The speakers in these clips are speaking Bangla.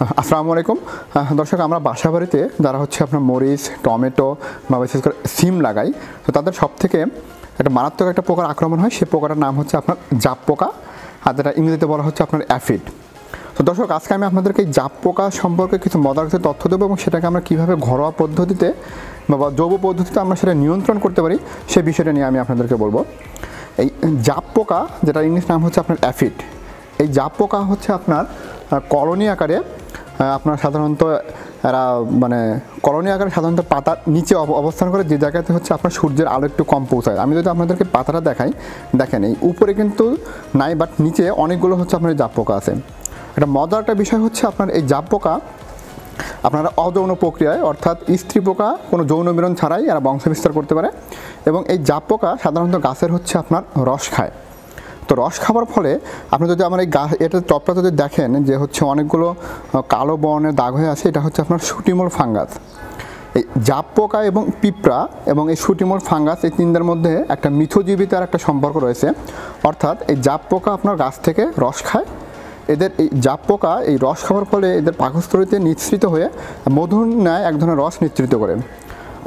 আসসালামু আলাইকুম। দর্শক, আমরা বাসা বাড়িতে যারা হচ্ছে আপনার মরিচ, টমেটো বা বিশেষ করে সিম লাগাই, তো তাদের সব থেকে একটা মারাত্মক একটা পোকার আক্রমণ হয়। সেই পোকাটার নাম হচ্ছে আপনার জাপ পোকা, আর যেটা ইংরেজিতে বলা হচ্ছে আপনার অ্যাফিড। তো দর্শক, আজকে আমি আপনাদেরকে এই জাপ পোকা সম্পর্কে কিছু মজার কিছু তথ্য দেবো এবং সেটাকে আমরা কীভাবে ঘরোয়া পদ্ধতিতে বা জৈব পদ্ধতিতে আমরা সেটা নিয়ন্ত্রণ করতে পারি, সে বিষয়টা নিয়ে আমি আপনাদেরকে বলব। এই জাপ পোকা যেটা ইংলিশ নাম হচ্ছে আপনার অ্যাফিড। এই জাপ পোকা হচ্ছে আপনার কলোনি আকারে আপনার সাধারণত, এরা মানে কলোনি আকারে সাধারণত পাতার নিচে অব- অবস্থান করে যে জায়গাতে হচ্ছে আপনার সূর্যের আলো একটু কম পৌঁছায়। আমি যদি আপনাদেরকে পাতাটা দেখাই, দেখেন এই উপরে কিন্তু নাই বাট নিচে অনেকগুলো হচ্ছে আপনার জাপ পোকা আছে। একটা মজার একটা বিষয় হচ্ছে আপনার এই জাপ পোকা, আপনারা অযৌন প্রক্রিয়ায়, অর্থাৎ স্ত্রী পোকা, কোনো যৌন মিলন ছাড়াই এরা বংশ বিস্তার করতে পারে। এবং এই জাপ পোকা সাধারণত গাছের হচ্ছে আপনার রস খায়। তো রস খাবার ফলে আপনি যদি আমার এই গাছ এটা টপটা যদি দেখেন যে হচ্ছে অনেকগুলো কালো বর্ণের দাগ হয়ে আছে, এটা হচ্ছে আপনার সুটিমোল ফাঙ্গাস। এই জাপ পোকা এবং পিঁপড়া এবং এই সুটিমোল ফাঙ্গাস এই তিনদের মধ্যে একটা মিথজীবিতার একটা সম্পর্ক রয়েছে। অর্থাৎ এই জাপ পোকা আপনার গাছ থেকে রস খায়। এদের এই জাপ পোকা এই রস খাওয়ার ফলে এদের পাকস্থলিতে নিঃসৃত হয়ে মধুর ন্যায় এক ধরনের রস নিঃসৃত করে।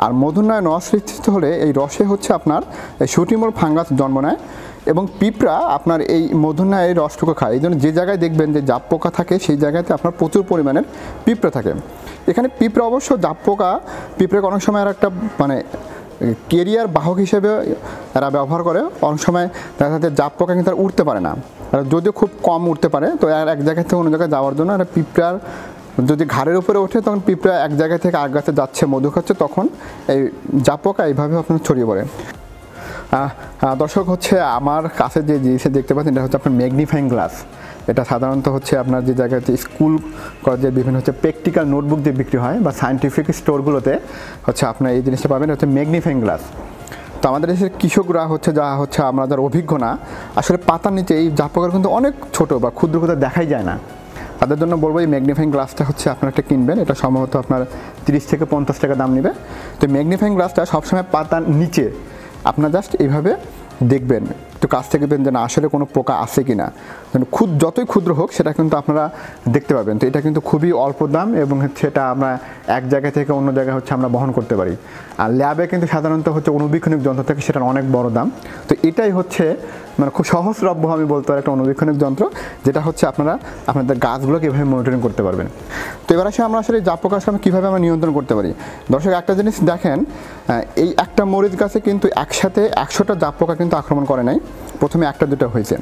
আর মধুর ন্যায় রস নিঃসৃত হলে এই রসে হচ্ছে আপনার এই সুটিমোল ফাঙ্গাস জন্ম নেয় এবং পিঁপড়া আপনার এই মধুর ন্যায় এই রসটুকু খায়। এই জন্য যে জায়গায় দেখবেন যে জাপ পোকা থাকে, সেই জায়গাতে আপনার প্রচুর পরিমাণের পিঁপড়া থাকে। এখানে পিঁপড়া অবশ্য জাপ পোকা পিঁপড়াকে অনেক সময় আর একটা মানে কেরিয়ার বাহক হিসেবে এরা ব্যবহার করে। অনেক সময় দেখা যাচ্ছে জাপ পোকা কিন্তু আর উঠতে পারে না। যদিও খুব কম উঠতে পারে, তো এক জায়গা থেকে অন্য জায়গায় যাওয়ার জন্য এরা পিঁপড়ার যদি ঘাড়ের উপরে ওঠে, তখন পিঁপড়া এক জায়গা থেকে আগ গাছে যাচ্ছে, মধু খাচ্ছে, তখন এই জাপ পোকা এইভাবে আপনার ছড়িয়ে পড়ে। দর্শক হচ্ছে আমার কাছে যে জিনিসটা দেখতে পাচ্ছেন, এটা হচ্ছে আপনার ম্যাগনিফাইং গ্লাস। এটা সাধারণত হচ্ছে আপনার যে জায়গাতে স্কুল কলেজের বিভিন্ন হচ্ছে প্র্যাকটিক্যাল নোটবুক দিয়ে বিক্রি হয় বা সায়েন্টিফিক স্টোরগুলোতে হচ্ছে আপনার এই জিনিসটা পাবেন হচ্ছে ম্যাগনিফাইং গ্লাস। তো আমাদের দেশের কৃষকরা হচ্ছে, যা হচ্ছে আমরা যারা অভিজ্ঞ না, আসলে পাতার নিচে এই জাপ পোকার কিন্তু অনেক ছোট বা ক্ষুদ্র ক্ষুদ্র দেখাই যায় না। তাদের জন্য বলব এই ম্যাগনিফাইং গ্লাসটা হচ্ছে আপনার একটা কিনবেন। এটা সম্ভবত আপনার তিরিশ থেকে পঞ্চাশ টাকা দাম নেবে। তো ম্যাগনিফাইং গ্লাসটা সবসময় পাতার নিচে। আপনার জাস্ট এইভাবে দেখবেন। একটু কাছ থেকে দেখবেন যে না, আসলে কোনো পোকা আছে কি না খুদ, যতই ক্ষুদ্র হোক, সেটা কিন্তু আপনারা দেখতে পাবেন। তো এটা কিন্তু খুবই অল্প দাম এবং এটা আমরা এক জায়গা থেকে অন্য জায়গায় হচ্ছে আমরা বহন করতে পারি। আর ল্যাবে কিন্তু সাধারণত হচ্ছে অনুবীক্ষণিক যন্ত্র থেকে সেটার অনেক বড় দাম। তো এটাই হচ্ছে মানে খুব সহজলভ্য আমি বলতে পারি একটা অনুবীক্ষণিক যন্ত্র, যেটা হচ্ছে আপনারা আপনাদের গাছগুলোকে এভাবে মনিটরিং করতে পারবেন। তো এবার আসে আমরা আসলে জাপ পোকার সামনে কীভাবে আমরা নিয়ন্ত্রণ করতে পারি। দর্শক, একটা জিনিস দেখেন এই একটা মরিচ গাছে কিন্তু একসাথে একশোটা জাপ পোকা কিন্তু আক্রমণ করে নাই। প্রথমে একটা, দুটো হয়েছে।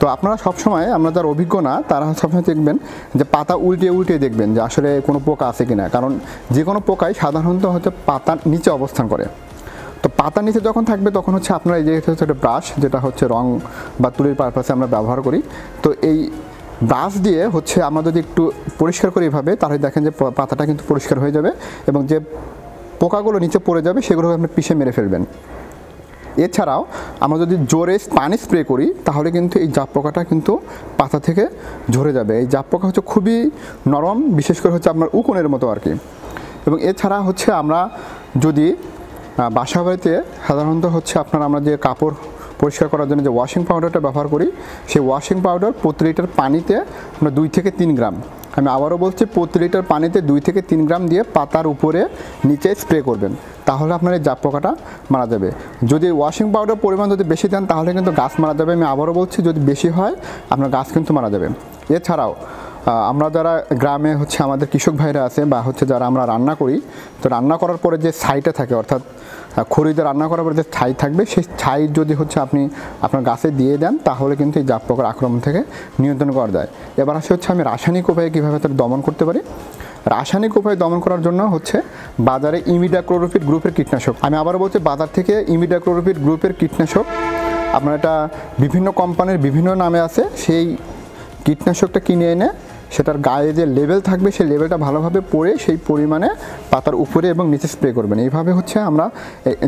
তো আপনারা সবসময়, আমরা যারা অভিজ্ঞ না, তারা সবসময় দেখবেন যে পাতা উল্টে উল্টে দেখবেন যে আসলে কোনো পোকা আছে কিনা। কারণ যে কোনো পোকাই সাধারণত হচ্ছে পাতার নিচে অবস্থান করে। তো পাতার নিচে যখন থাকবে, তখন হচ্ছে আপনার এই যে হচ্ছে একটা ব্রাশ, যেটা হচ্ছে রং বা তুলির পারপাসে আমরা ব্যবহার করি। তো এই ব্রাশ দিয়ে হচ্ছে আমরা যদি একটু পরিষ্কার করি এভাবে, তাহলে দেখেন যে পাতাটা কিন্তু পরিষ্কার হয়ে যাবে এবং যে পোকাগুলো নিচে পড়ে যাবে সেগুলো আপনি পিষে মেরে ফেলবেন। এছাড়াও আমরা যদি জোরে পানি স্প্রে করি, তাহলে কিন্তু এই জাপ পোকাটা কিন্তু পাতা থেকে ঝরে যাবে। এই জাপ পোকা হচ্ছে খুবই নরম, বিশেষ করে হচ্ছে আপনার উকুনের মতো আর কি। এবং এছাড়া হচ্ছে আমরা যদি বাসা বাড়িতে সাধারণত হচ্ছে আপনার আমরা যে কাপড় পরিষ্কার করার জন্য যে ওয়াশিং পাউডারটা ব্যবহার করি, সেই ওয়াশিং পাউডার প্রতি লিটার পানিতে আমরা দুই থেকে তিন গ্রাম আমি আবারও বলছি, প্রতি লিটার পানিতে দুই থেকে তিন গ্রাম দিয়ে পাতার উপরে নিচে স্প্রে করবেন। তাহলে আপনার এই জাপ পোকাটা মারা যাবে। যদি ওয়াশিং পাউডার পরিমাণ যদি বেশি দেন, তাহলে কিন্তু গাছ মারা যাবে। আমি আবারও বলছি, যদি বেশি হয়, আপনার গাছ কিন্তু মারা যাবে। এছাড়াও আমরা যারা গ্রামে হচ্ছে আমাদের কৃষক ভাইরা আছে বা হচ্ছে যারা আমরা রান্না করি, তো রান্না করার পরে যে ছাইটা থাকে, অর্থাৎ খড়িতে রান্না করার পরে যে ছাই থাকবে, সেই ছাই যদি হচ্ছে আপনি আপনার গাছে দিয়ে দেন, তাহলে কিন্তু এই জাপ পোকার আক্রমণ থেকে নিয়ন্ত্রণ করা যায়। এবার আসে হচ্ছে আমি রাসায়নিক উপায়ে কীভাবে তার দমন করতে পারি। রাসায়নিক উপায়ে দমন করার জন্য হচ্ছে বাজারে ইমিডাক্লোরোফিট গ্রুপের কীটনাশক। আমি আবার বলছি, বাজার থেকে ইমিডাক্লোরোফিট গ্রুপের কীটনাশক, আপনার এটা বিভিন্ন কোম্পানির বিভিন্ন নামে আছে, সেই কীটনাশকটা কিনে এনে সেটার গায়ে যে লেভেল থাকবে, সেই লেভেলটা ভালোভাবে পড়ে সেই পরিমাণে পাতার উপরে এবং নিচে স্প্রে করবেন। এইভাবে হচ্ছে আমরা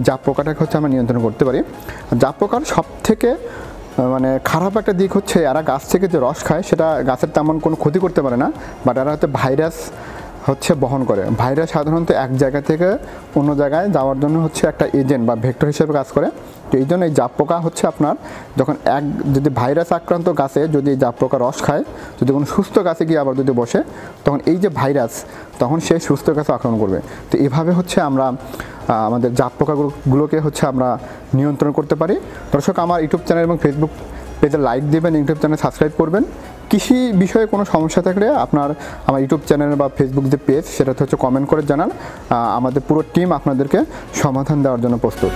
জাপ পোকাটাকে হচ্ছে আমরা নিয়ন্ত্রণ করতে পারি। জাপ পোকার সব থেকে মানে খারাপ একটা দিক হচ্ছে, এরা গাছ থেকে যে রস খায়, সেটা গাছের তেমন কোনো ক্ষতি করতে পারে না বাট এরা হয়তো ভাইরাস হচ্ছে বহন করে। ভাইরাস সাধারণত এক জায়গা থেকে অন্য জায়গায় যাওয়ার জন্য হচ্ছে একটা এজেন্ট বা ভেক্টর হিসেবে কাজ করে। তো এই জন্য এই জাপ পোকা হচ্ছে আপনার যখন এক, যদি ভাইরাস আক্রান্ত গাছে যদি এই জাপ পোকা রস খায়, যদি কোনো সুস্থ গাছে গিয়ে আবার যদি বসে, তখন এই যে ভাইরাস, তখন সে সুস্থ গাছে আক্রমণ করবে। তো এভাবে হচ্ছে আমরা আমাদের জাপ পোকাগুলোকে হচ্ছে আমরা নিয়ন্ত্রণ করতে পারি। দর্শক, আমার ইউটিউব চ্যানেল এবং ফেসবুক পেজে লাইক দেবেন, ইউটিউব চ্যানেল সাবস্ক্রাইব করবেন। কৃষি বিষয়ে কোনো সমস্যা থাকলে আপনার আমার ইউটিউব চ্যানেল বা ফেসবুক যে পেজ সেটাতে হচ্ছে কমেন্ট করে জানান। আমাদের পুরো টিম আপনাদেরকে সমাধান দেওয়ার জন্য প্রস্তুত।